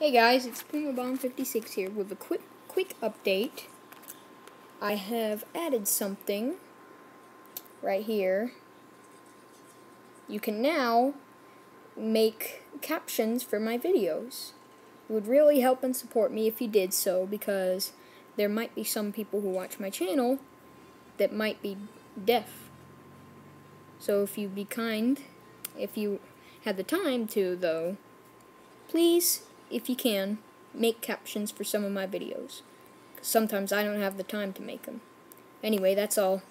Hey guys, it's PumaBomb56 here with a quick quick update. I have added something right here. You can now make captions for my videos. It would really help and support me if you did so because there might be some people who watch my channel that might be deaf. So if you'd be kind, if you have the time to though, please if you can, make captions for some of my videos. Sometimes I don't have the time to make them. Anyway, that's all.